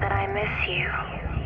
that I miss you.